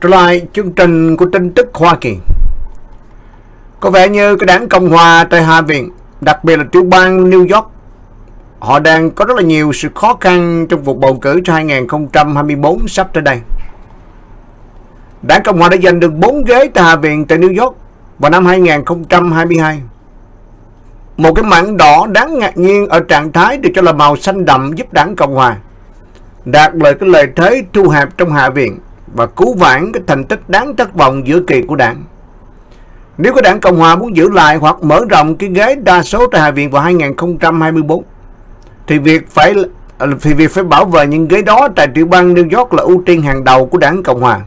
Trở lại chương trình của tin tức Hoa Kỳ. Có vẻ như cái đảng Cộng Hòa tại Hạ viện, đặc biệt là tiểu bang New York, họ đang có rất là nhiều sự khó khăn trong cuộc bầu cử cho 2024 sắp tới đây. Đảng Cộng Hòa đã giành được 4 ghế tại Hạ viện tại New York vào năm 2022. Một cái mảng đỏ đáng ngạc nhiên ở trạng thái được cho là màu xanh đậm giúp đảng Cộng Hòa đạt lời cái lợi thế thu hẹp trong Hạ viện và cứu vãn cái thành tích đáng thất vọng giữa kỳ của đảng. Nếu có đảng Cộng Hòa muốn giữ lại hoặc mở rộng cái ghế đa số tại Hạ viện vào 2024 thì việc phải, thì việc phải bảo vệ những ghế đó tại tiểu bang New York là ưu tiên hàng đầu của đảng Cộng Hòa.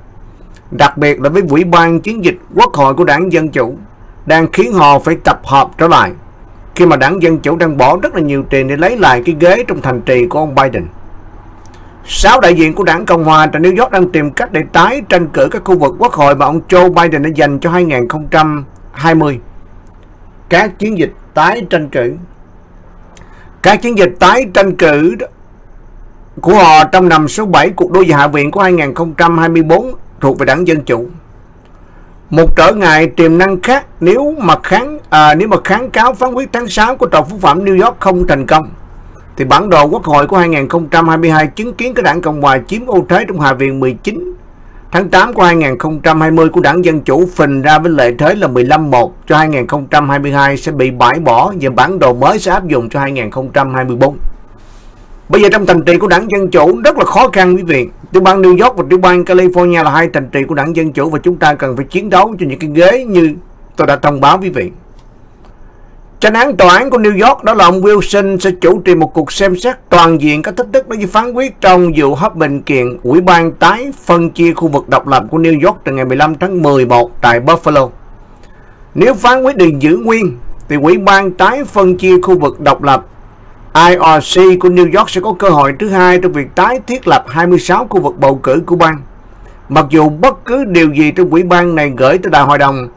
Đặc biệt là với ủy ban chiến dịch quốc hội của đảng Dân Chủ, đang khiến họ phải tập hợp trở lại khi mà đảng Dân Chủ đang bỏ rất là nhiều tiền để lấy lại cái ghế trong thành trì của ông Biden. Sáu đại diện của đảng Cộng Hòa tại New York đang tìm cách để tái tranh cử các khu vực quốc hội mà ông Joe Biden đã dành cho 2020. Các chiến dịch tái tranh cử Các chiến dịch tái tranh cử của họ trong năm số 7 cuộc đua Hạ viện của 2024 thuộc về đảng Dân Chủ. Một trở ngại tiềm năng khác nếu mà kháng à, nếu mà kháng cáo phán quyết tháng 6 của tòa phúc phạm New York không thành công thì bản đồ quốc hội của 2022 chứng kiến cái đảng Cộng hòa chiếm ưu thế trong Hạ viện 19 tháng 8 của 2020 của đảng Dân Chủ phình ra với lợi thế là 15-1 cho 2022 sẽ bị bãi bỏ và bản đồ mới sẽ áp dụng cho 2024. Bây giờ trong thành trì của đảng Dân Chủ rất là khó khăn quý vị. Tiểu bang New York và tiểu bang California là hai thành trì của đảng Dân Chủ và chúng ta cần phải chiến đấu cho những cái ghế như tôi đã thông báo quý vị. Tranh án tòa án của New York đó là ông Wilson sẽ chủ trì một cuộc xem xét toàn diện các thách thức đối với phán quyết trong vụ hấp bình kiện Ủy ban tái phân chia khu vực độc lập của New York từ ngày 15 tháng 11 tại Buffalo. Nếu phán quyết được giữ nguyên, thì Ủy ban tái phân chia khu vực độc lập IRC của New York sẽ có cơ hội thứ hai trong việc tái thiết lập 26 khu vực bầu cử của bang. Mặc dù bất cứ điều gì trong ủy ban này gửi tới đại hội đồng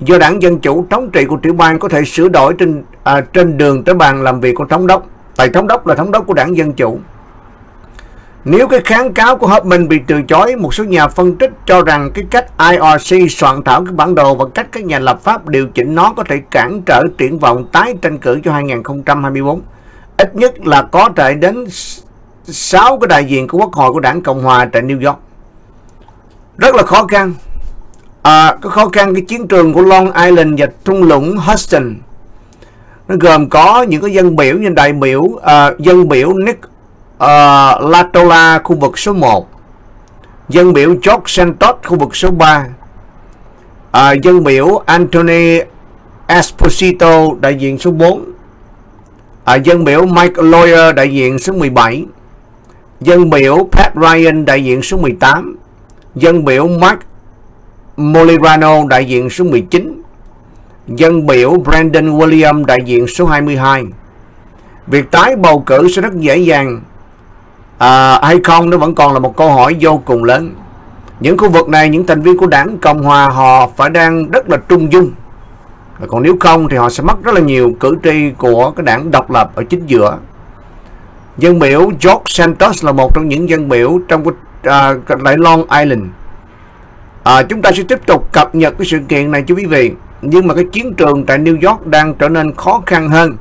do đảng Dân Chủ thống trị của tiểu bang có thể sửa đổi trên à, trên đường tới bàn làm việc của thống đốc. Tại thống đốc là thống đốc của đảng Dân Chủ. Nếu cái kháng cáo của Hoffman bị từ chối, một số nhà phân tích cho rằng cái cách IRC soạn thảo cái bản đồ và cách các nhà lập pháp điều chỉnh nó có thể cản trở triển vọng tái tranh cử cho 2024. Ít nhất là có thể đến 6 cái đại diện của quốc hội của đảng Cộng Hòa tại New York. Rất là khó khăn à, có khó khăn cái chiến trường của Long Island và thung lũng Houston. Nó gồm có những cái dân biểu như đại biểu à, dân biểu Nick à, Latola khu vực số 1 dân biểu George Santos khu vực số 3 à, dân biểu Anthony Esposito đại diện số 4 à, dân biểu Mike Lawyer đại diện số 17 dân biểu Pat Ryan đại diện số 18 dân biểu Mark Molirano đại diện số 19 Dân biểu Brandon William đại diện số 22 Việc tái bầu cử sẽ rất dễ dàng. À, hay không nó vẫn còn là một câu hỏi vô cùng lớn. Những khu vực này những thành viên của đảng Cộng Hòa họ phải đang rất là trung dung. Còn nếu không thì họ sẽ mất rất là nhiều cử tri của cái đảng độc lập ở chính giữa. Dân biểu George Santos là một trong những dân biểu trong cái à, uh, Long Island à, chúng ta sẽ tiếp tục cập nhật cái sự kiện này cho quý vị nhưng mà cái chiến trường tại New York đang trở nên khó khăn hơn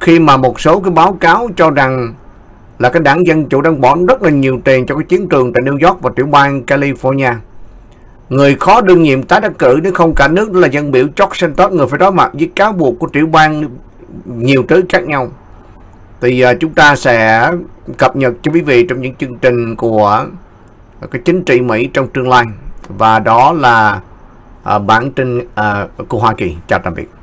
khi mà một số cái báo cáo cho rằng là cái đảng Dân Chủ đang bỏ rất là nhiều tiền cho cái chiến trường tại New York và tiểu bang California. Người khó đương nhiệm tái đắc cử nếu không cả nước là dân biểu George Santos người phải đối mặt với cáo buộc của tiểu bang nhiều thứ khác nhau. Thì uh, chúng ta sẽ cập nhật cho quý vị trong những chương trình của cái chính trị Mỹ trong tương lai và đó là uh, bản tin uh, của Hoa Kỳ. Chào tạm biệt.